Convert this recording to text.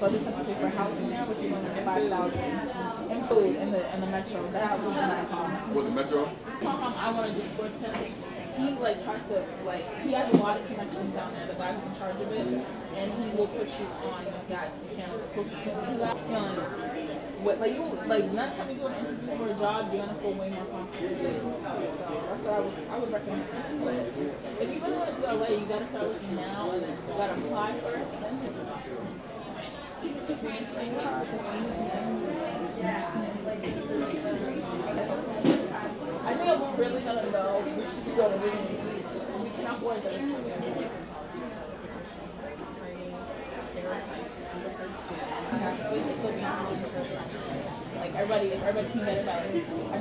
So just have to for housing there, which is only five thousand, and food in the in the metro. That was my mom. What the metro? Told him I want to do sports testing. He like tries to like he has a lot of connections down there. The guy who's in charge of it, and he will put you on the guys the cameras to you. Feeling what like you like next time you do an interview for a job, you're gonna feel way more confident. So that's what I would I would recommend. But if you really want to do LA, you gotta start looking now, and then you gotta apply first. Then I think we're really gonna know, we should go to really we can avoid the like everybody everybody can get it by